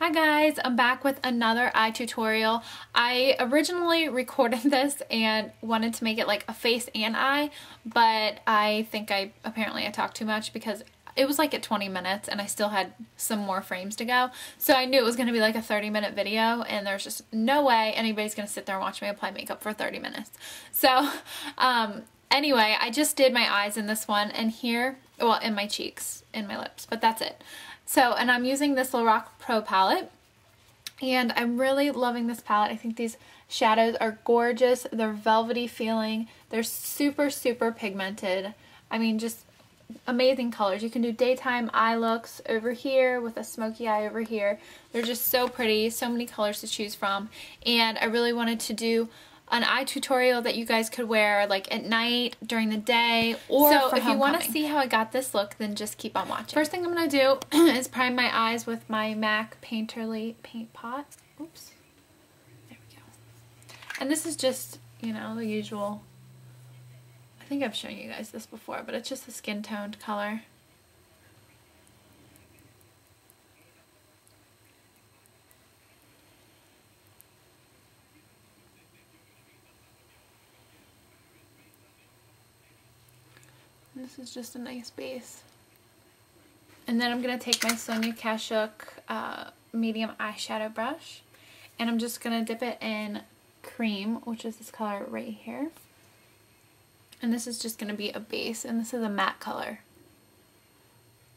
Hi guys, I'm back with another eye tutorial. I originally recorded this and wanted to make it like a face and eye, but I think I apparently I talked too much because it was like at 20 minutes and I still had some more frames to go. So I knew it was going to be like a 30 minute video and there's just no way anybody's going to sit there and watch me apply makeup for 30 minutes. So um, anyway, I just did my eyes in this one and here, well in my cheeks, in my lips, but that's it. So, and I'm using this Lorac Pro palette. And I'm really loving this palette. I think these shadows are gorgeous. They're velvety feeling. They're super, super pigmented. I mean, just amazing colors. You can do daytime eye looks over here with a smoky eye over here. They're just so pretty. So many colors to choose from. And I really wanted to do an eye tutorial that you guys could wear like at night, during the day, or So if you want to see how I got this look, then just keep on watching. First thing I'm going to do is prime my eyes with my MAC Painterly Paint Pot. Oops. There we go. And this is just, you know, the usual. I think I've shown you guys this before, but it's just a skin toned color. This is just a nice base. And then I'm going to take my Sonia Kashuk uh, medium eyeshadow brush. And I'm just going to dip it in cream, which is this color right here. And this is just going to be a base. And this is a matte color.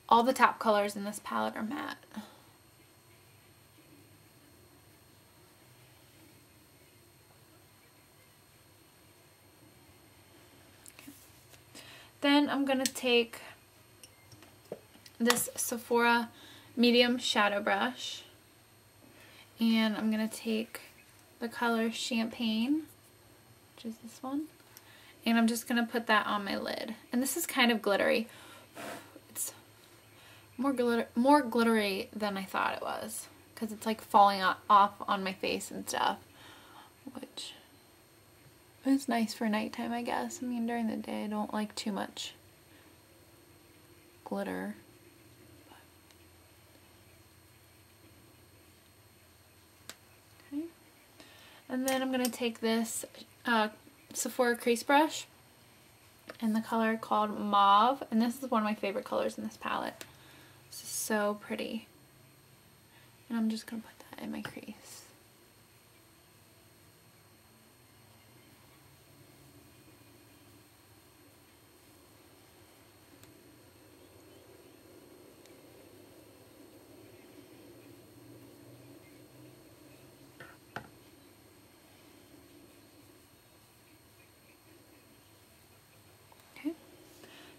All the top colors in this palette are matte. Then I'm going to take this Sephora medium shadow brush and I'm going to take the color Champagne, which is this one, and I'm just going to put that on my lid. And this is kind of glittery. It's more, glitter more glittery than I thought it was because it's like falling off on my face and stuff, which it's nice for nighttime, I guess. I mean, during the day, I don't like too much glitter. Okay. And then I'm going to take this uh, Sephora crease brush in the color called Mauve. And this is one of my favorite colors in this palette. This is so pretty. And I'm just going to put that in my crease.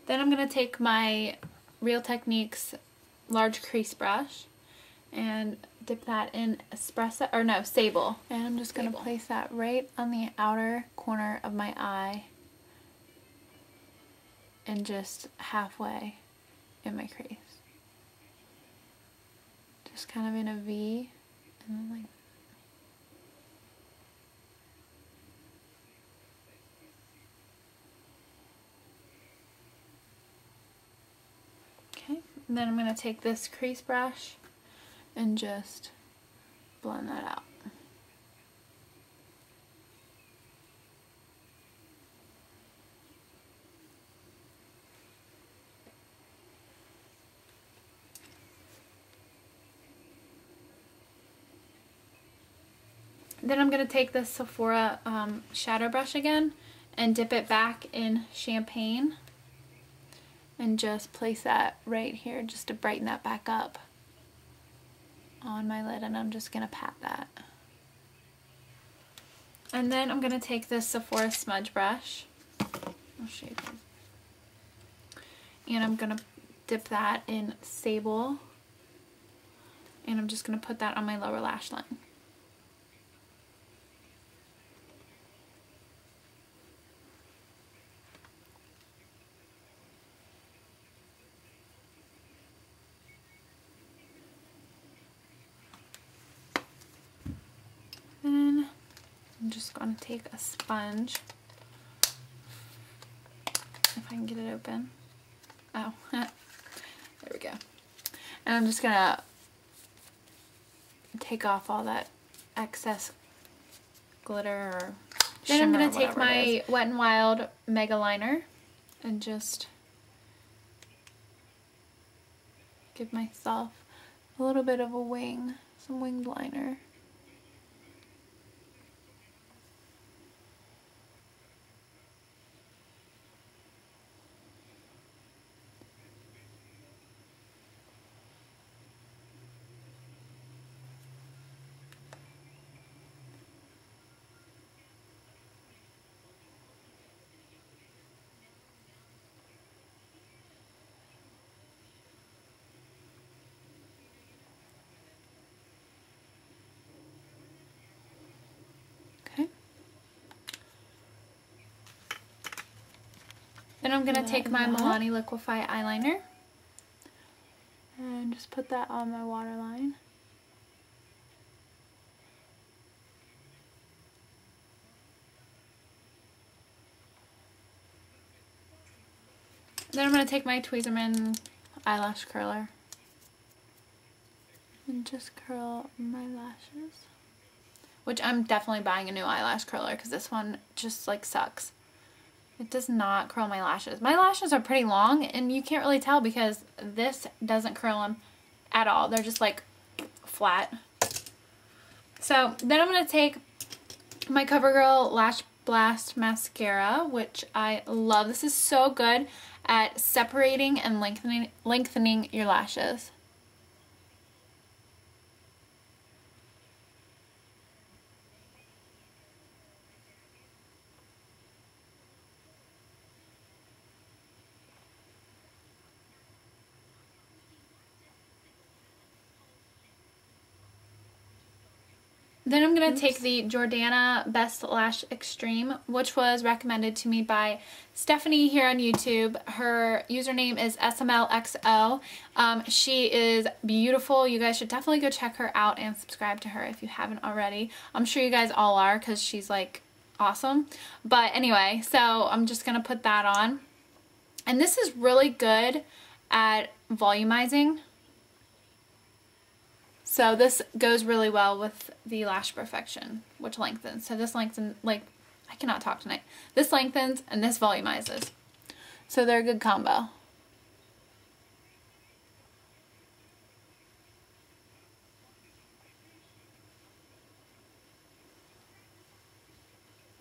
Then I'm going to take my Real Techniques large crease brush and dip that in espresso, or no, sable. And I'm just going to place that right on the outer corner of my eye and just halfway in my crease. Just kind of in a V and then like And then I'm going to take this crease brush and just blend that out. Then I'm going to take this Sephora um, shadow brush again and dip it back in champagne and just place that right here just to brighten that back up on my lid and I'm just going to pat that. And then I'm going to take this Sephora smudge brush. I'll show you And I'm going to dip that in sable. And I'm just going to put that on my lower lash line. Just going to take a sponge, if I can get it open. Oh, there we go. And I'm just going to take off all that excess glitter or Then I'm going to take my Wet n Wild Mega Liner and just give myself a little bit of a wing, some winged liner. Then I'm going to take my Milani Liquify eyeliner and just put that on my waterline. Then I'm going to take my Tweezerman eyelash curler and just curl my lashes. Which I'm definitely buying a new eyelash curler because this one just like sucks. It does not curl my lashes. My lashes are pretty long and you can't really tell because this doesn't curl them at all. They're just like flat. So then I'm going to take my CoverGirl Lash Blast Mascara, which I love. This is so good at separating and lengthening, lengthening your lashes. Then I'm going to take the Jordana Best Lash Extreme, which was recommended to me by Stephanie here on YouTube. Her username is SMLXO. Um, she is beautiful. You guys should definitely go check her out and subscribe to her if you haven't already. I'm sure you guys all are because she's like awesome. But anyway, so I'm just going to put that on. And this is really good at volumizing so this goes really well with the Lash Perfection, which lengthens. So this lengthens, like, I cannot talk tonight. This lengthens and this volumizes. So they're a good combo. I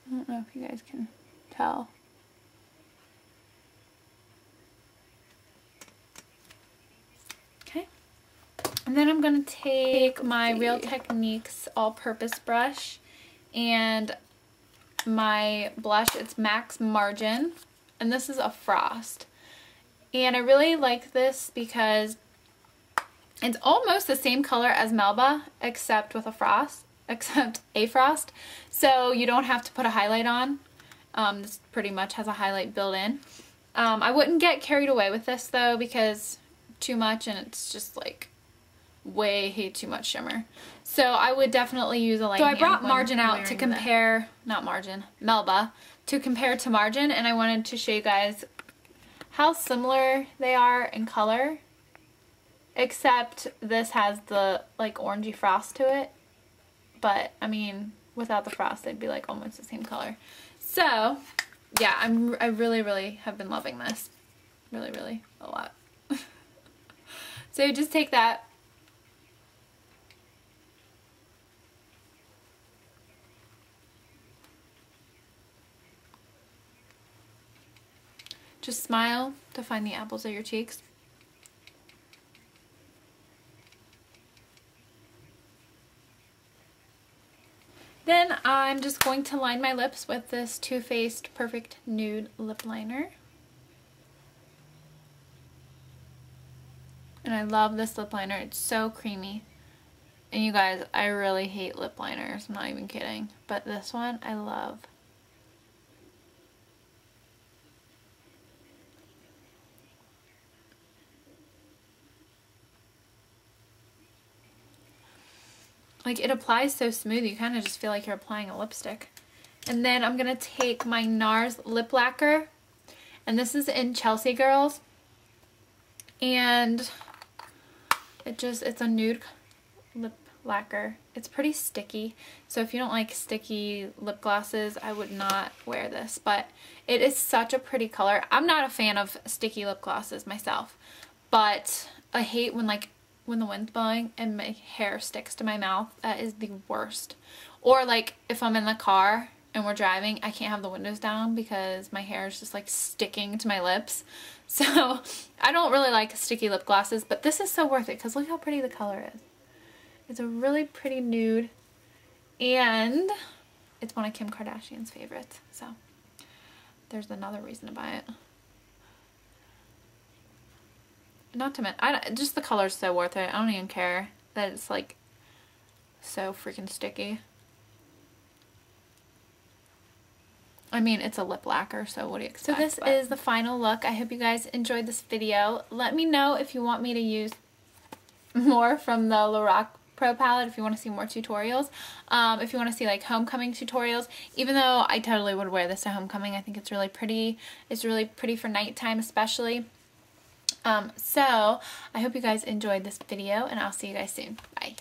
don't know if you guys can tell. And then I'm going to take my Real Techniques all-purpose brush and my blush. It's MAC's Margin. And this is a Frost. And I really like this because it's almost the same color as Melba except with a frost, except a frost. So you don't have to put a highlight on. Um, this pretty much has a highlight built in. Um, I wouldn't get carried away with this though because too much and it's just like way hate too much shimmer. So I would definitely use a light So I brought Margin out to compare, not Margin, Melba, to compare to Margin and I wanted to show you guys how similar they are in color except this has the like orangey frost to it. But I mean without the frost they'd be like almost the same color. So yeah I'm I really really have been loving this. Really really a lot. So just take that Just smile to find the apples of your cheeks. Then I'm just going to line my lips with this Too Faced Perfect Nude Lip Liner. And I love this lip liner. It's so creamy. And you guys, I really hate lip liners. I'm not even kidding. But this one, I love. Like it applies so smooth you kind of just feel like you're applying a lipstick and then I'm gonna take my NARS lip lacquer and this is in Chelsea Girls and it just it's a nude lip lacquer. It's pretty sticky, so if you don't like sticky lip glosses, I would not wear this, but it is such a pretty color. I'm not a fan of sticky lip glosses myself, but I hate when like when the wind's blowing and my hair sticks to my mouth. That is the worst. Or like if I'm in the car and we're driving, I can't have the windows down because my hair is just like sticking to my lips. So I don't really like sticky lip glosses, but this is so worth it because look how pretty the color is. It's a really pretty nude and it's one of Kim Kardashian's favorites. So there's another reason to buy it. Not to mention, I, just the color's so worth it. I don't even care that it's like so freaking sticky. I mean, it's a lip lacquer, so what do you expect? So this but... is the final look. I hope you guys enjoyed this video. Let me know if you want me to use more from the Lorac Pro palette if you want to see more tutorials. Um, if you want to see like homecoming tutorials, even though I totally would wear this to homecoming, I think it's really pretty. It's really pretty for nighttime especially. Um, so, I hope you guys enjoyed this video, and I'll see you guys soon. Bye.